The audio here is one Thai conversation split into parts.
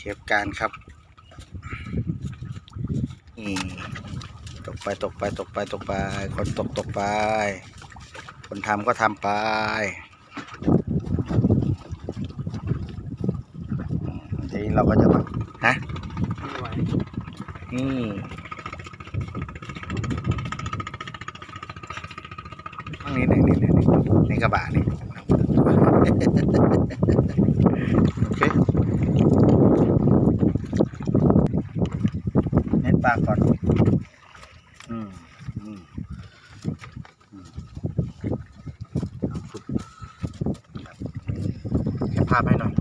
เชฟการครับนี่ตกไปตกไปตกไปตกไป คนตกตกไป คนทำก็ทำไปอืมทีนี้เราก็จะมาฮะไม่ไหวนี่นี่นี่นี่นี่นี่กระบะนี่โอเคเน้นปากก่อน อืมอืมอืมฝึกแบภาพให้หน่อย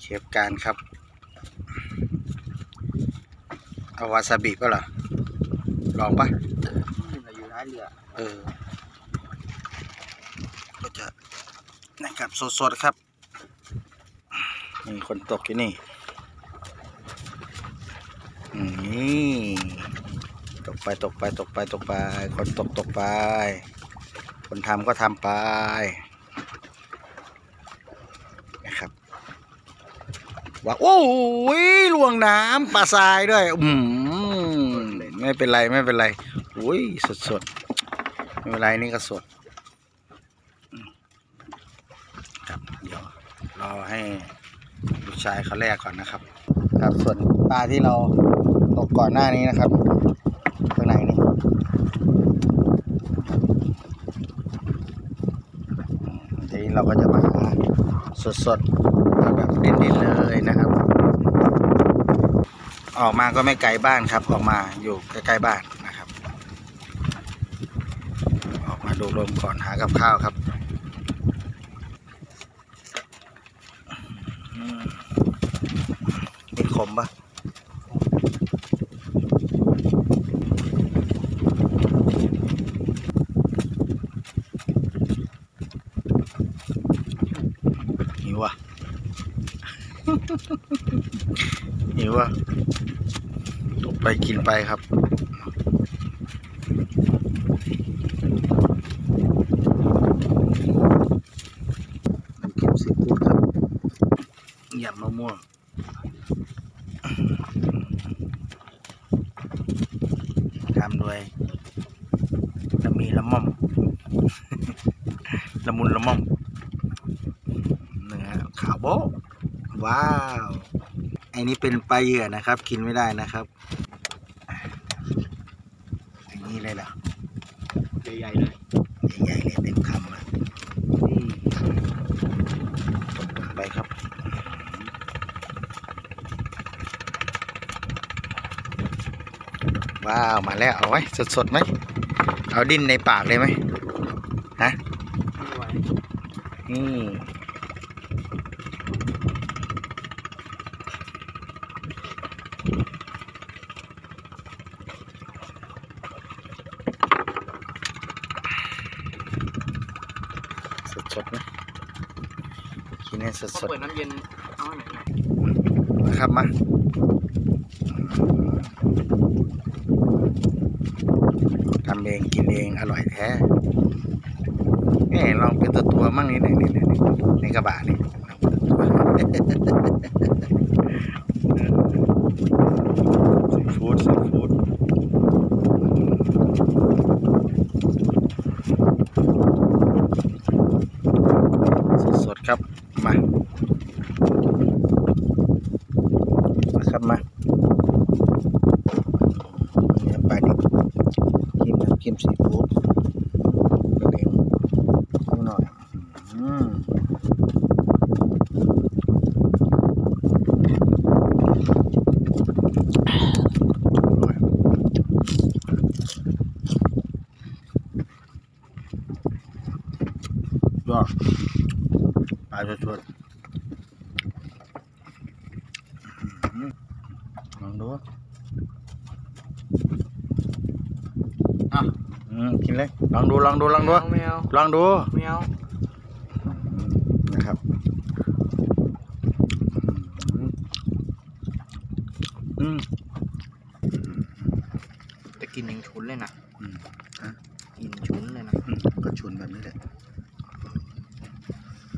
เชฟการครับ เอาวาซาบิป่ะเหรอลองปะเราอยู่ท้ายเรือเออ ก็จะนะครับสดๆครับมีคนตกอยู่นี่อืมนี่ตกไปตกไปตกไปตกไป คนตกตกไป คนทำก็ทำไป นะครับ ว่าโอ้ยลวงน้ำปลาทรายด้วยอืมไม่เป็นไรไม่เป็นไรอุ้ยสดสดๆไม่เป็นไรนี่ก็สดครับเดี๋ยวรอให้ลูกชายเขาแลกก่อนนะครับ ครับส่วนปลาที่เราตกก่อนหน้านี้นะครับข้างในนี่ทีนี้เราก็จะมา สดๆเอาแบบดินๆเลยนะครับ ออกมาก็ไม่ไกลบ้านครับ ออกมาอยู่ใกล้ๆบ้านนะครับ ออกมาดูลมก่อนหากับข้าวครับอืมมีขมปะหิวอะ หิวอะตกไปกินไปครับน้ำเค็มซีฟู้ดครับยำมะม่วงทำโดยละมีละม่อม ละมุนละม่อมเนื้อขาวโบ๊ะ ว้าวไอ้นี้เป็นปลาเหยื่อนะครับ กินไม่ได้นะครับอย่างนี้เลยเหรอใหญ่ๆเลยใหญ่ๆเลยเต็มคำเลยตกไปครับว้าวมาแล้วเอาไว้สดๆไหมเอาดิ้นในปากเลยไหมฮะไม่ไหว อืมสดๆไหมกินให้ สเขาดเปิดน้ำเย็นเอาให้หน่อยหน่อยๆนะครับมาทำเองกินเองอร่อยแท้นี่ลองเป็นตัวตัวๆมั่งนี่นี่นี่นี่ในกระบะนี่ลองเป็นตัวซีฟู้ดซีฟู้ดสดๆครับ มา มาครับมาเนื้อปลาดิบ กินน้ำจิ้มซีฟู้ ดูลองดูลองดูลองดูนะครับอืมจะกินยังชุนเลยนะอืมฮะกินชุนเลยนะอืมก็ชุนแบบนี้แหละ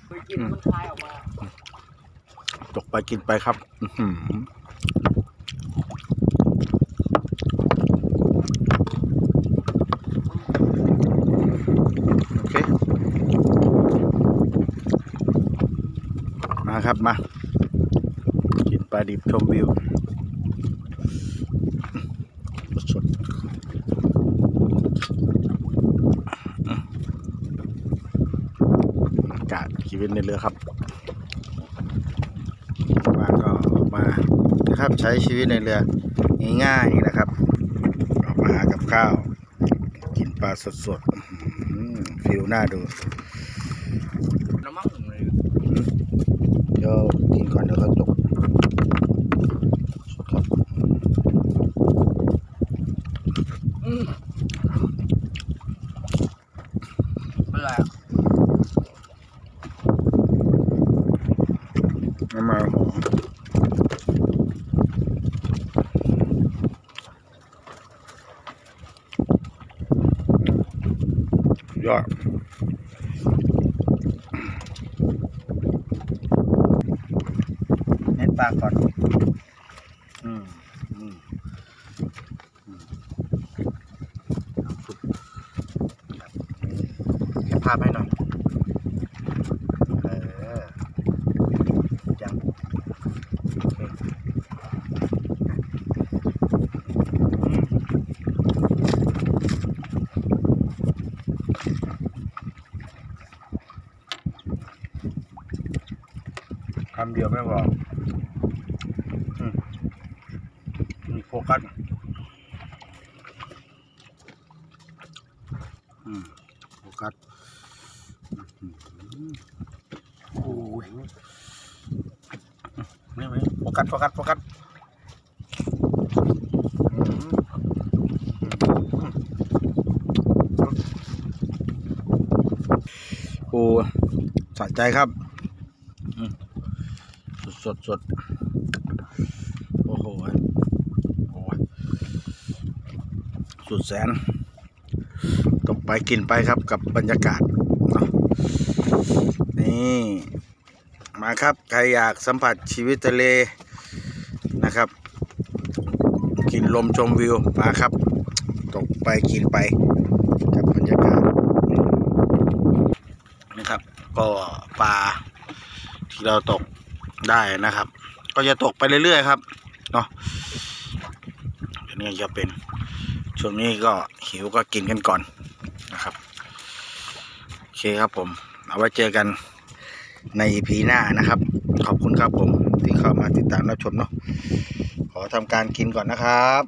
เคกินมันคลายออกมาตกไปกินไปครับ อื ครับมา กินปลาดิบชมวิวสดอากาศชีวิตในเรือครับว่าก็ออกมานะครับใช้ชีวิตในเรือ ง่ายๆนะครับ ออกมาหากับข้าว กินปลาสดๆฟิลน่าดู น้ำมันเลย เดี๋ยวกินก่อนเดี๋ยวเขาตกสดครับ อืมเป็นไรอะ น้ำมันหอม ยอดเน้นปลาก่อน อืมอืมอืมน้ำซุปครับเก็บภาพให้หน่อย เออยังโอเคอืมคำ เดียวไม่พออืมมีโฟกัสโฟกัสโอ้ยนี่ไหมโฟกัสโฟกัสโฟกัสโอ้สะใจครับอืม ดสดสดโอ้โหโอ้สุดแสนตกไปกินไปครับกับบรรยากาศเนาะนี่มาครับ ใครอยากสัมผัสชีวิตทะเลนะครับ กินลมชมวิวมาครับ ตกไปกินไปกับบรรยากาศนะครับ ก็ปลาที่เราตก ได้นะครับ ก็จะตกไปเรื่อยๆครับเนาะอันนี้จะเป็นช่วงนี้ก็หิวก็กินกันก่อนนะครับโอเคครับผม เอาไว้เจอกันในพีหน้านะครับ ขอบคุณครับผมที่เข้ามาติดตามรับชมเนาะขอทำการกินก่อนนะครับ